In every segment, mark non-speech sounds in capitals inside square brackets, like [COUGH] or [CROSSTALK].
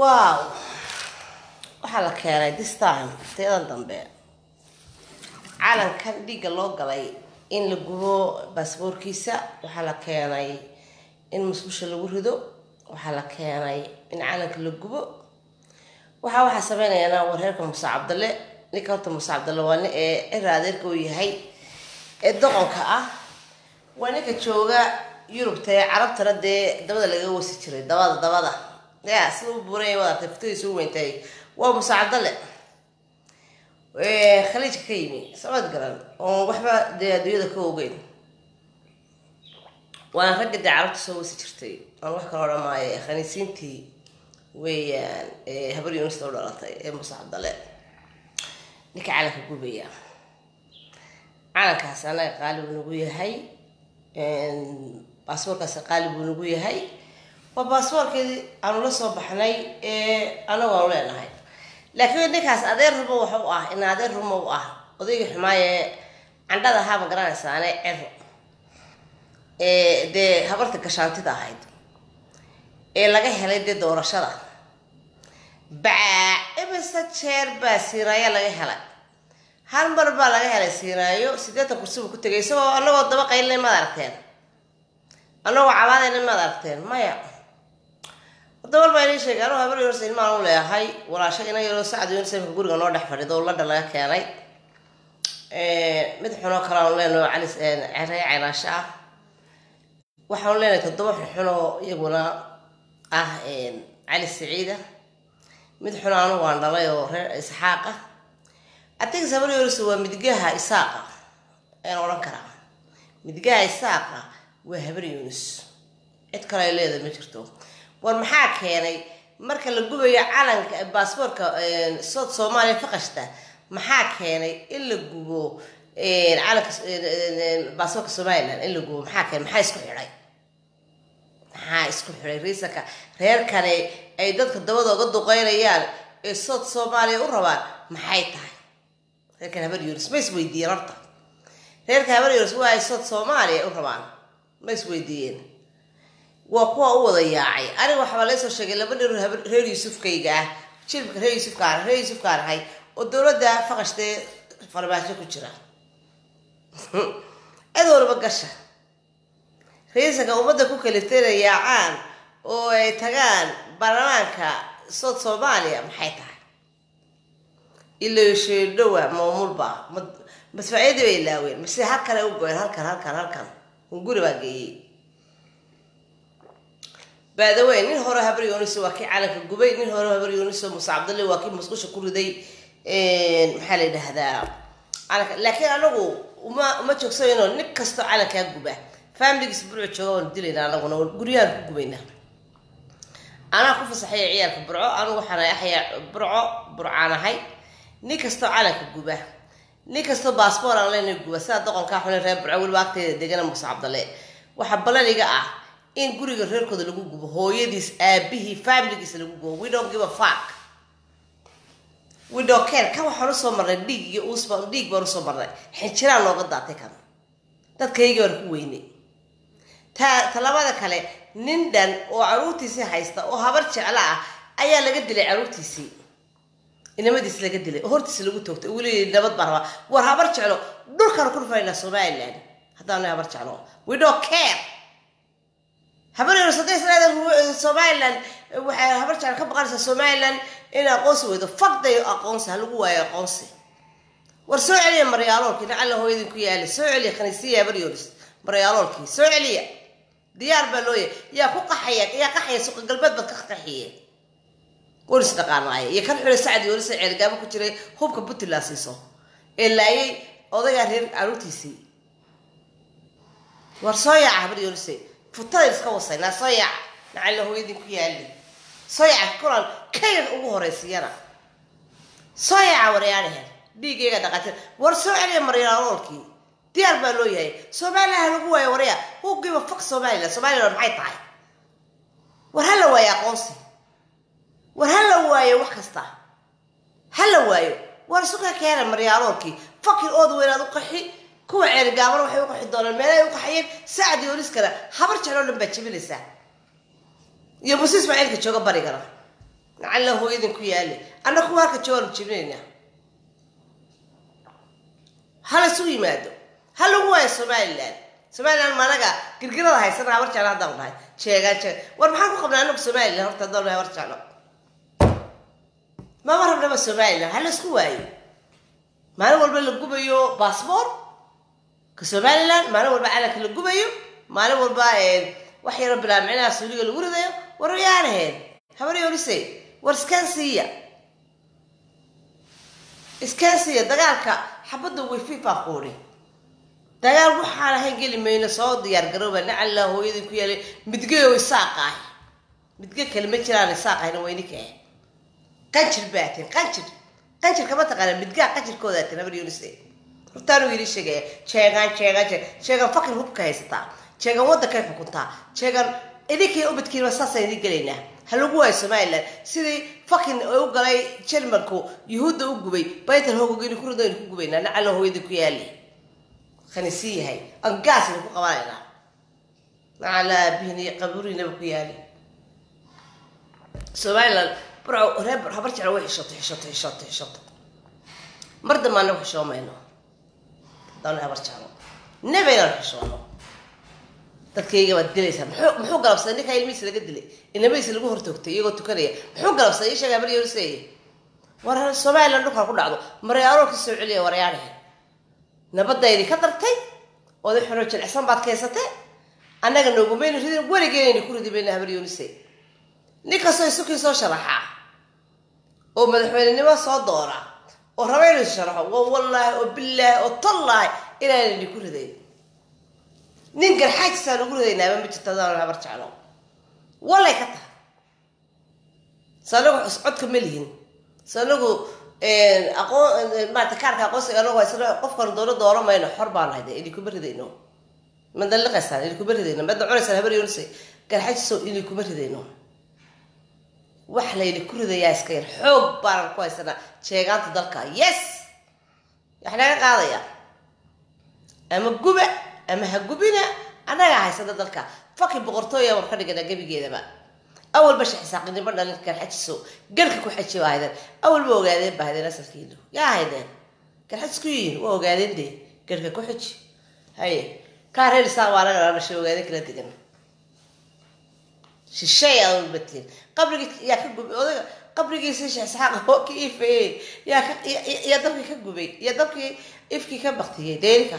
wow. Waxaa la keenay this time teedan dambe. Calankan dhiigga loo galay in la gubo baasboorkiisa waxaa la keenay in musqusha lagu rido waxaa la keenay in calanka la gubo. Waxaa waxaa sameynayana wareerka muuse cabdalle. Ninka horta muuse cabdalle waa nin ee cira adeerka uu yahay ee doqonka ah. Waa ninka jooga yurubta ee carabtana dee dabada laga wasi jiray dabada dabada ya sida u buuranya wadartay futadiisa u weyntahay waa muuse cabdalle khaliijka ka yimi samad garan oon waxba dee adduunyada ka ogeyn. Waan ragga dee carabta soo wasi jirtay aan wax kala odhan maayo khaniisiintii weeyaan habar yunista u dhalatay ee muuse cabdalle ninka calanka gubaya calankaas anaga qaali buu nagu yahay. Baasboorkaasi qaali buu nagu yahay waa baasboorkeedii aanu la soo baxnay ee anagu aanu leenahay. Laakiin ninkaas adeer rumo waxa u ah in adeer rumo u ah odaygii xumaaye candhada ahaa ma garanaysaane cero ee dee habarta gashaantida ahayd. Ee laga helay dee doorashada. Baa imise jeer baa siiraayo laga helay. Hal mar baa laga helay siiraayo sideetan kursi buu ku tegay isagoo anagoo daba qaylina maad aragteen. Anagoo cabaadayna maad aragteen maya hadda walbaa inii sheegay anugu habar yoorsa ilmaan u leeyahay. Walaasho ina yaroo sacad yoorsamka guriga noo dhex fadhido oo ladha laga keenay. Mid xunoo kale aanu leenahay cali cerey caynaasho ah. Waxaanu leenahay toddoba xunxun oo iyaguna ah cali siciida mid xun anugu waan dhalay oo reer isxaaq ah. Atinka habar yoorsa waa midgaha isaaqa ayaan odhan karaa. Midgaha isaaqa waa habar yoonis cid kale ay leedahay ma jirto war maxaa keenay? Marka la gubayo calanka baasboortka sood soomaaliya faqashta maxaa keenay in la gubo calanka baasboortka somalilan in la gubo? Maxaa keenay? Maxaa isku xidhay maxaa isku xidhay riisanka reerkane ay dadka dabadooga duqeynayaan ee sood soomaaliya u rabaan maxay tahay? Reerkan habar yunis ma isweydiiyeen horta. Reerka habar yunis waa ay sood soomaaliya u rabaan ma isweydiiyeen waa kuwa u wada yaacay. Aniga waxbaa laysoo sheegay laba nin reer yuusufkayga ah. Jilbka reer yuusufkaan reer yuusufkaan ahay. Oo dowladda faqashtee farmaajo ku jira. [LAUGHS] Cid walba gasha. Raiisanka ummadda ku kaliftayna yaacaan oo ay tagaan baarlamaanka sood soomaaliya maxay tahay? Ilosheedhowa maamulba madfacyadii bay ilaaween mise halkan u goyeen halkan halkan halkan. Guri baa geeyey baadawe nin hore habar yooniso waa kii calanka gubay nin hore habar yooniso muuse cabdalle waa kii musqusha ku riday maxaa la yidhaahdaa? Calanka laakiin anagu uma uma joogsanayno nin kastoo calankaa guba. Familigiis burco jooga waanu dilayna anaguna guryahaan ku gubayna. Anaa ku fasaxaya ciyaalka burco anigu waxaan axya burco burcaan ahay. Nin kastoo calanka guba. Nin kastoo baasboor aan leenay guba sidaa doqonkaa xune reer burco weliba agteeda degana muuse cabdalle waxaa balaniga ah in guriga reerkooda lagu gubo hooyadiis aabihii familigiis lagu gubo. We don't give a fuck. We don't care. Kan waxaan u soo marnay? Dhiig iyo uusba dhiig baan u soo marnay. Xinjiraan looga daatay kan. Dadkaygii baan ku weynay. Ta talabada kale nin dhan oo caruurtiisii haysta oo habar jeclo ah ayaa laga dilay caruurtiisii inamadiis laga dilay. Oo hortiisa lagu toogtay. Weli nabad baa rabaa. War habar jeclo. Dhulkaan ku rufaynaa somaliland. Haddaanu habar jeclo. We don't care habar yar saddex sanaad somaliland. Waxay habar jecel ka baqanaysaa somaliland in aqoonsi weydo. Fagday aqoonsi ha lagu waayo aqoonsi. War soo celiya maryaaloolkii nacalla hooyadin ku yaali soo celiya khaniisiya habar yoris maryaaloolkii soo celiya. Diyaar baa looya yaa ku qaxaya yaa qaxaya suqa galbeed baad ka qaxiye waris dhaqaanaaye iyo kan xule sacdi warisa ceelgaabo ku jiray hubka puntland siiso. Ee laayay odagaa reer caruurtiisii war soo yaaca habar yorise futada iska wasaynaa soo yaaca nacalla hooyadin ku yaali soo yaaca kulan kayr ugu horeysiyana soo yaaca waryaanaheed dhiigayga dhaqatir war soo celiya maryaaloolkii diyaar baa loo yahay. Somaliland lagu waayo warya who give a fuck somaliland somaliland maxay tahay? War ha la waayo aqoonsi. War ha la waayo wax kasta. Ha la waayo. War isuka keena maryaaloolkii fakir ood weynaad u qaxi kuwa ceerigaabana waxay u qaxi doonaan meelahay u qaxayeen sacdi oliskana habar jecloo dhan baa jebinaysaa iyo muse ismaaciilka jooga barigana lacalla hooyadin ku yaali. Anna kuwa halka joogan jibinayna hala isugu yimaado. Ha lagu waayo somaliland. Somaliland maanaga girgirada haysana habar jeclo haddaan dhahay jeegaan jeeg war maxaan ku qabnaa anagu somaliland horta haddaan dhahay habar jeclo mama rabnaba somaliland ha la isku waayo. Maalin walba la gubayo baasboor ka somaliland maalin walba calanka la gubayo maalin walba wax yaro bilaamicinaha suuliga lagu ridayo war yaan ahayn habar yoolise war iskaan siiya? Iskaan siiya dagaalka xabadda wifi baa quuri dagaal waxaan ahayn geli mayno soo diyaar garooba nacalla hooyadii ku yaalay midgeyo isaaqaah midge kale ma jiraan isaaqahna waynika ah qanjir baatin qanjir qanjir kama taqaana midgaa qanjirkoodatin habar yoolise hortaanu yidhi sheegaya jeegaan jeegaan jeeg jeegan fakin hubka haysataa jeegan waddankay xukuntaa jeegan idinkii ubadkiinba saasaan idin gelaynaa ha lagu waayo somaliland sidii fakin u galay jermanku yuhuudda u gubay baytal hogogini ku rido ku gubaynaa nacalla hooyadii ku yaali. Khanisii yahay aan gaas idinku qabanaynaa nacalla aabihin iyo qabuurinaba ku yaali. Somaliland burco reer habar jecla way xishotay xishotay xishotay xishotay mar dambe anagu xishoomayno haddaan habar jeclo nebaynaan xishoono dadkayga baad dilaysaa. Muxuu galabsaday? Ninkaa ilmihiisa laga dilay. Ilmadiisa lagu hortoogtay iyagoo tukanaya. Muxuu galabsaday? Ii sheega baryoolseeye war somaliland dhulkaa ku dhacdo. Mareyaaroo ka soo celiya waryaadhahe nabadaydi ka dartay oday xuno jilicsan baad kaysatee annaga noogumaynu ridin weligeynaynu ku ridi bayna habaryoolise nin kastoo isukii soo sharaxaa oo madaxweynenimo soo doona oo raba inuu sharaxo wa wallaahi oo bilaahi oo tallaahi inaanayni ku ridayn nin garxaajisaa lagu ridaynaaba ma jirto habar jeclo. Wallay ka tahay. Se anagu codka ma lihin. Se anagu aqoon maarata kaarka aqoonsiga anagu haysano qofkan doono doono mayno xor baan nahay de idinkuma ridayno. Madaliqaysaan idinkuma ridayno. Madda cunaysaan habar yoonise garxaajiso idinkuma ridayno wax laydi ku ridayaa iska yar. Xoog baanan ku haysanaa jeegaanta dalka yes! Wax naga qaadaya. Ama guba ama ha gubina annagaa haysana dalka. Faki boqortooya war ka dhigana gebigeedaba. Awalba shaxisaaqinimo dhalin garxajiso garka ku xaji waa haydeen. Awalba ogaadeen ba haydeen asalkiinu yaa haydeen. Garxajis ku yihiin. Waa ogaadeen dee. Garka ku xaji. Haye. Kaa reer isaan waa anaga dhashay ogaadeen kala degan shishay aad ulbatiin qabrigii yaa ka gubay odaga qabrigiisi shaxisxaaq oo ka iifayey yaa yaa dabkii ka gubay yaa dabkii ifkii ka baktiyey deerika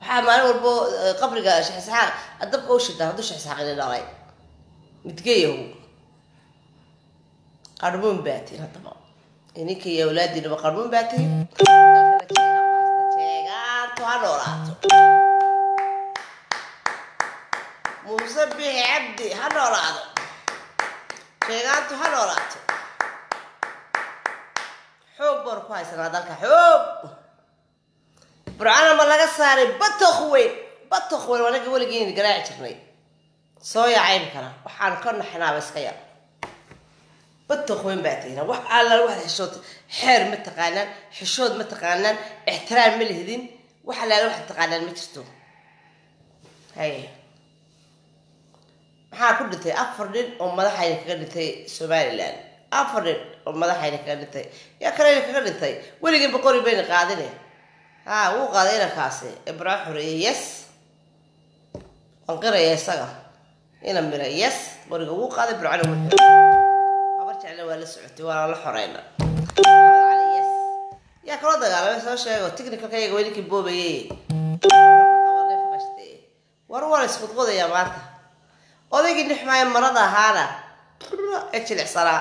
waxaa maalin walbo qabriga shaxisxaaq dabka u shidaa hadduu shaxisxaaqini dhalay. Midgeyahu qarmuun baatiin haddaba. Ininka iyo awlaadiinaba qarmuun baatiin jeegaantu ha noolaato muuse bixi cabdi ha noolaado. Jeegaantu ha noolaato. Xoog baan ku haysanaa dalka xoog. Burcana ma laga saaray batok weyn. Batok weyn anaga weligeeni garaaci jirnay. Soo yacayn kara waxaan ka naxnaaba iska yar. Batok weyn baa tiina wax alla waxaad xishood xeer ma taqaanaan xishood ma taqaanaan ixtiraam ma lihidin wax allaala waxaad taqaanaan ma jirto. Haye maxaa ku dhintay afar nin oo madaxayna kaga dhintay somaliland? Afar nin oo madaxayna kaga dhintay. Yaa kaleyna kaga dhintay? Weligii boqori bayna qaadine. Ha wuu qaaday inankaasi ibraa xoreeye yes. Waan qiraya isaga. Ina mira yes. Qoriga wuu qaaday burcana xiray. Habar jecla waa la socotay waana la xoreyna yaa kaloo dagaalamay soo sheego. Technicalkayaga waa ninkii boobayey. War waa la isqudqodayaa maanta odaygii dhixmaayo marada ahaana ee jilicsanaa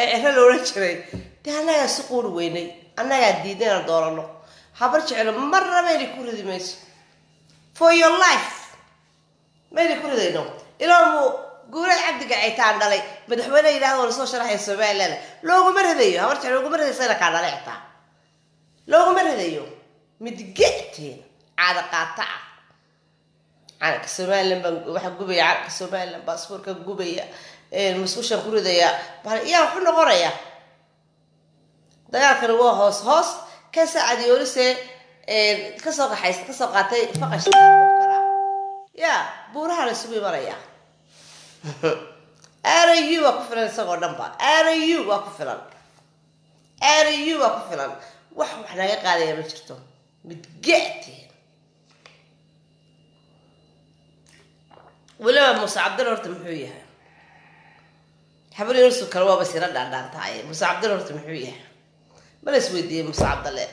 ee ciro loola jiray. Dee annagaa si quuri weynay annagaa diidna inaan doorano. Habar jeclo marna mayna ku ridi mayso. For your life. Mayna ku ridayno. Ilaamu guurad cabdiga citaan dhalay madaxweyne yidhahdo la soo sharaxaya somaliland. Looguma ridayo habar jeclo looguma ridayso ina kaa dhalay xitaa looguma ridayo. Midgeteen caada qaata ah calanka somaliland baan waxaa gubaya calanka somaliland baasboorka gubaya mas'uushaan ku ridaya yaa waxu noqonaya. Dagaalkani waa hoos hoos ka saacadiyoolisee ka soo kaxaysa ka soo qaatay faqashkara ya buuraha la isugu imanaya [LAUGHS] ru waa ku filan isagoo dhanba ru waa ku filan. Ru waa ku filan. Wax wax naga qaadaya ma jirto. Midgati weliba muuse cabdil horta muxuu yahay? Habar yunus kale waaba sira dhaandhaantahay muuse cabdil horta muxuu yahay? Mala is weydiiyey muuse cabdale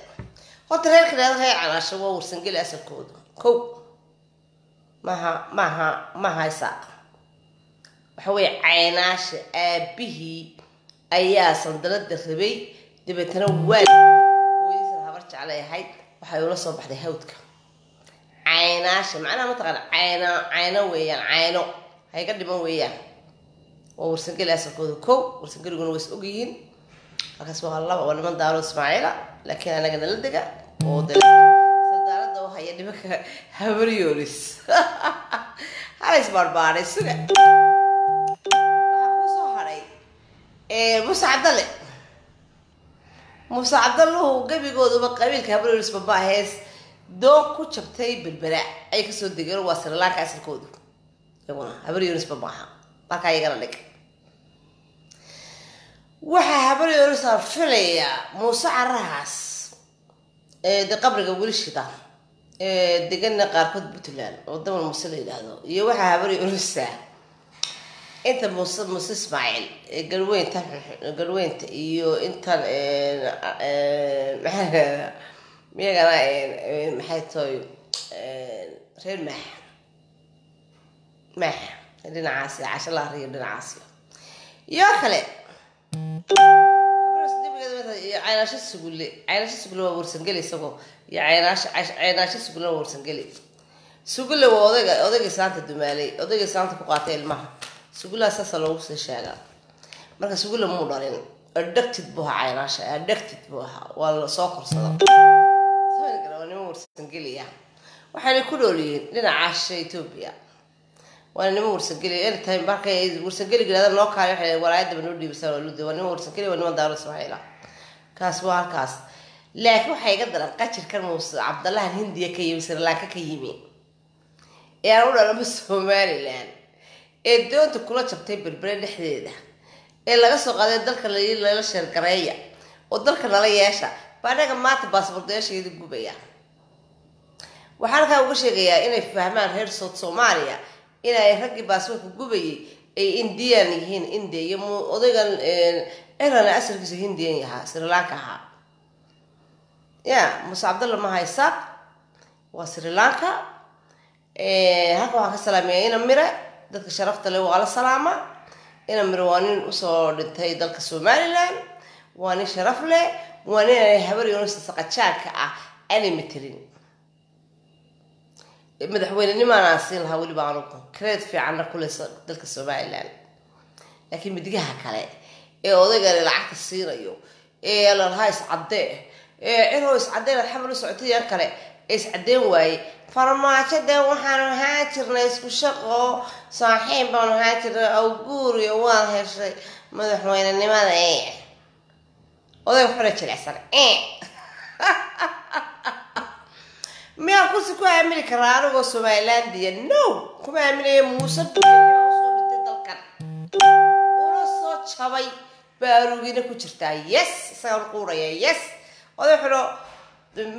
horta reerka reer reer waa warsangeli asalkoodu. Kow. Maaha maaha isaaq. Waxa weeye caynaasha aabihii ayaa sandalada rabay dabeetana waa hooyadiisan habar jeclay ahayd. Waxay ula soo baxday hawdka caynaasha macnaha mataqaana cayno cayno weeyaan cayno hay ka dhiman weeyaan. Waa warsangeli asalkooda kow warsangeliguna waa is ogyihiin. Halkaas waa laba waa niman daaro ismaaciila laakiin anaga nala dega oo de saldaalada u haya nimanka habaryoolis [LAUGHS] hala isbaarbaaray suga. Kusoo haray muuse cabdalluhu gebigooduba qabiilka habaryoolisba ma ahees doon ku jabtay berbera ay ka soo degeen waa srilanka asalkoodu iyaguna habaryoolisba maaha markaa iyagana dhig. Waxaa habaryoolisaan filayaa muuse carahaas de qabriga weli shida degana qaarkood puntland oo damal muuse la yidhaahdo iyo waxaa habaryoolisa inta muuse muuse ismaaciil galweynta galweynta iyo intan maxaa [LAUGHS] miyagana maxay tahay reer maax maax dhinacaasi casho la hariyo dhinacaasi. Iyo kale. Caynaasho sugulle caynaasho sugulle waa warsangeli isagoo iyo caynaasho sugulle waa warsangeli sugulle waa odayga odayga islaanta dumaalay odayga islaanta ku qaatay ilmaha. Sugullaha saasa loogu sii sheegaa. Marka sugulle muu dhalin addicted buu ahaa caynaasha addicted buu ahaa. Waa la soo korsada warsangeliya waxaanay ku dhoolyihiin dhinacaasha etoobiya waana nima warsangeli anytime markay warsangeli yidhahda noo kaale waxay walaayadaba noo dhiibisaan waa nima warsangeli waa nima daaro ismaaciila kaas waa halkaas. Laakiin waxay iga daran qajirkan muuse cabdallahan hindiya ka yimi srilanka ka yimi. Ee aan u dhalama somalilan ee doonta kula jabtay berbere dhexdeeda. Ee laga soo qaaday dalka lala sheergareeya oo dalka nala yeesha. Ba anaga maanta baasbordayaasheeda gubaya waxaan halkaa uga sheegayaa inay fahmaan reer sood soomaaliya inay raggii baasboorka gubayay ay indian yihiin india iyo odaygan cirana asalkiisu hindiyan yahaa srilanka ahaa ya muuse cabdalla maha isaaq waa srilanka halka waxaan ka salaamaya ina mire dadka sharafta leh waa la salaama. Ina mire waa nin u soo dhintay dalka somalilan waa nin sharaf leh waa nin aanay habar yoonista saqajaanka ah aanay materin madaxweynenimaanaan siin lahaa weliba anugu kareed fiicanna kule dalka somalilan laakiin midigaha kale ee odaygani lacagta siinayo ee lalahaa iscadee ee ciroo iscadeen xamal u socotay yan kale ee iscadeen waaye. Farmaajo dee waxaanu ahaan jirnay isku shaqo saaxiib baanu ahaan jirnay awguuriyo waad heshay madaxweynenimada e odayga xuna jilicsan e [LAUGHS] miyaan kursi ku aamini karaa anigoo somalilandiya no kuma aaminaya muuse soo dalkan una soo jabay baarugiina ku jirtaa yes! Isagaan quuraya yes! Oday xuno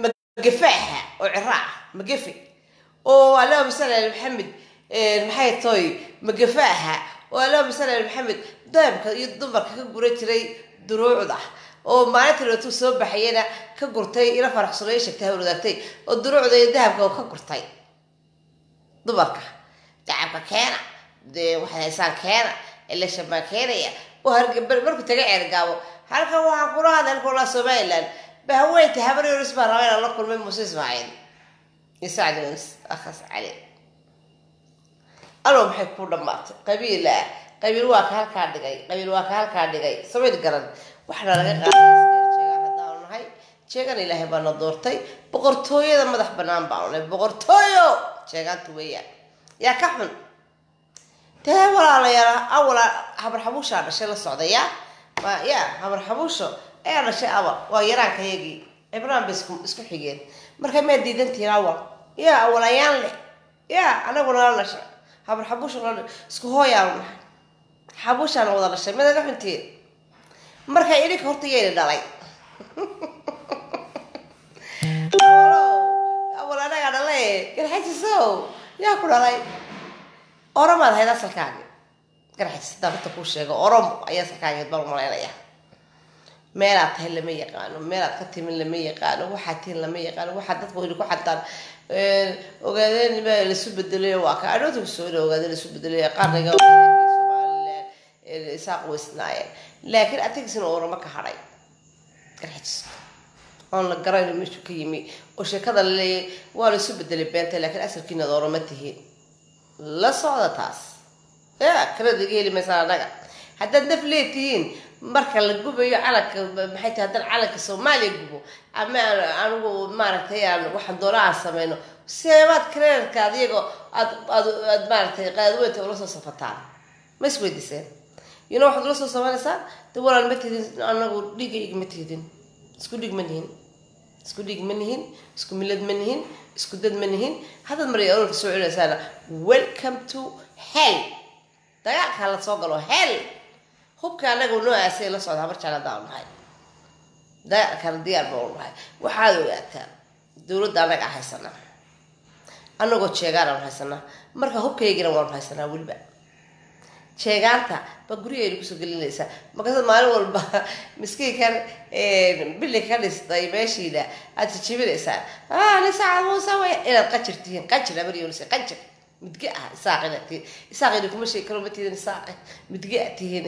magafe aha oo cira ah oo alaa masala ali maxamed maxay tahay magafe aha oo alaa masala ali maxamed daabka iyo dumarka ka gura jiray duruucda oo maalinta lootuu soo baxayana ka gurtay ila faraxsuno i sheegtay hawlwadaagtay oo duruucda iyo dahabka oo ka gurtay. Dumarka dahabka keena waxay haysaan keena elashan baa keenaya oo hargabar markuu taga ceergaabo halkan waxaan kula hadlay halkula somaliland bahaweynta habar yoris baa raba inaan la kulmay muuse ismaaciil iyo sacd yonis akhas cali alo maxay ku dhamaatay qabiil ah qabiil waa ka halkaa dhigay qabiil waa ka halkaa dhigay. Samayd garan waxna laga qaaday jeegaan haddaanu nahay. Jeegan ilaahay baana doortay. Boqortooyada madax banaan baanu nahay boqortooyo! Jeegaanta weeyaan. Yaa ka xun? Dee walaalayaal awala habar dhashay la socday ya ma habar xabuusho. Ayaa dhashay aba waa yaraanka yagii. Cibraan bay isku xigeen. Marka maa diidantihiin awal ya awalayaan leh. Ya anaguna la dhashay. Habar xabuusho la isku hooyaanu nahay xabuushaan wada dhashay. Midaga xuntiin marka idinka horta yayna dhalay. Awal anagaa dhalay. Garxajisow yaa ku dhalay. Oromaad ahayd asalkaagi garxajis haddaan horta kuu sheego oromo ayaa asalkaageed baan u malaynaya meelaad tahay lama yaqaano meelaad ka timin lama yaqaano waxaad tihin lama yaqaano waxaad dadka weli ku xataan ogaadeen baa lasu bedelayo waa ka adhoota ku soo ogaadeen lasu bedelayo qarniga isaaq weysnaayeen laakiin atigisina orama ka hadhay. Garxajis oon la garayno meeshuu ka yimi. Oo sheekada laleeyay waa laisu bedelay beenta laakiin asalkiina orama tihiin la socda taas. Ya kalada iga heli maysaan annaga haddaad naf leetihiin marka la gubayo calanka maxay tahay haddaan calanka soomaaliya gubo ama anigu maaragtay aan waxaan doona aan sameyno seebaad kareerkaad iyagoo aad aad aad maaragtay qaadweynta ula soo safataan. Ma isweydiiseen yino waxaad ula soo sameynaysaa de walaal ma tidin anagu dhigayga ma tidin. Isku dhig ma nihin. Isku dhig ma nihin isku milad ma nihin isku dad ma nihin. Haddaad marya ololka soo celinaysaana welcome to hell. Dagaalkaa la soo galo hell. Hubka anaga noo aasay la socda habar jecel haddaan nahay. Dagaalkana diyaar baa u nahay. Waxaad ogaataa dowladda anaga haysanaa anagoo jeegaan haysanaa marka hubkaygina waanu haysanaa weliba jeegaanta baa gurigayna ku soo gelinaysaa markaasa maalin walba miskiinkan bili ka dhistay meeshiina aad jijibinaysaa nisaca muuse way inaad qajir tihiin qajir amariyonise qajir midge ah isaaq inaad tihiin isaaqina kuma sheegi karo ma tihiin isaaqe midge a tihiin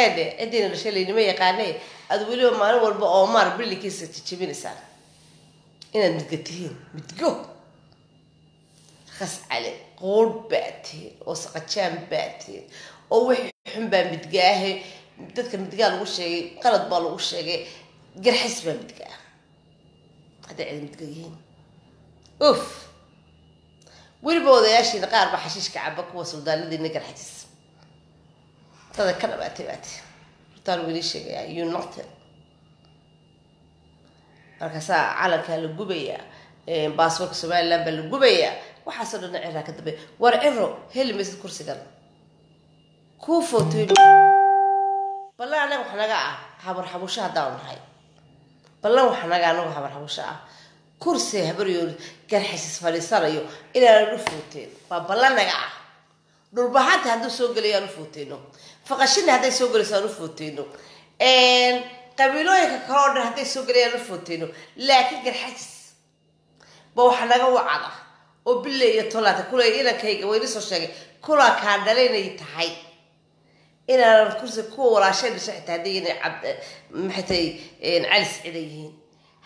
eedhe cidiina dhashay laynima yaqaane aad weliba maalin walba oomaar bilikiisa jijibinaysaan inaad midga tihiin midgo khas cale qoodh baa tihiin oo saqajaan baa tihiin oo wixii xun baa midgaahe dadka midgaa lagu sheegay qalad baa lagu sheegay garxis baa midgaa hadday cid midga yihiin uf weliba odayaashiina qaar baa xashiishka caba kuwa suldaanadiina garxajis dada ka dhabaatay baati hortaan weli sheegaya you noted markaasaa calankaa la gubayaa baasboorka somaliland baa la gubayaa. Waxaasoo dhan ciraa ka dambeeya. War ciro heli maysid kursigan kuu footay ballan anaga wax naga ah habar xabusho haddaanu nahay ballan wax naga anagu habar xabusho ah. Kursi habaryool garxasis fadhiisanayo inaanan u footeen waa ballan naga ah. Dhulbahanta hadduu soo gelay aan u footeyno faqashina hadday soo gelayso aan u footeyno qabiilooyinka kale oo laakiin garxajis ba waxa naga wacada oo bille iyo tolaata kule inankayga wayna soo sheegay. Kulaa kaan dhalaynay tahay inaanan kursi kuwa walaashay dhashay xitaa hadday yihiin cab maxay tahay calis cida yihiin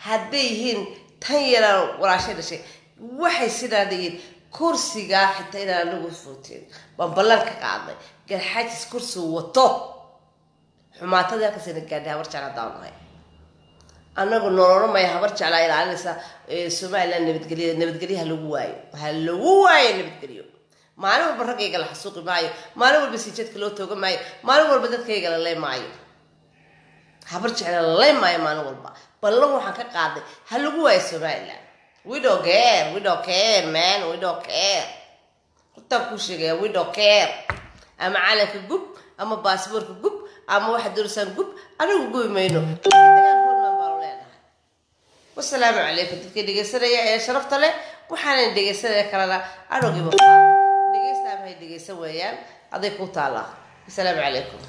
hadday yihiin tan yaraan walaashay dhashay waxay sidaada yihiin kursigaa xitaa inaan anagu footeen baan ballan ka qaadnay garxajis kursi wato xumaatadii halkaasayna gaadhay habar jecla haddaan nahay anagu nololamaya habar jeclaa ilaalinaysa somaliland nabadgelya nabadgelyaha lagu waayo ha lagu waayo nabadgelyo maalin walba raggayga la xasuuqi maayo. Maalin walba siijadka loo tooga maayo. Maalin walba dadkayga la ley maayo. Habar jecla la ley maayo maalin walba. Ballan waxaan ka qaaday. Ha lagu waayo we don't care. Man. Care. Hortaan kuu sheegaya care. Ama calanka gub ama baasboorka gub ama waxaad doonaysaan gub anigu gubi mayno. Wasalaamu calaykum. Dadkii dhegeysanaya ee sharafta leh waxaanan dhegeysanaya kalena. Hay dhegeysan weeyaan aday kuu taallaa wasalaamu calaykum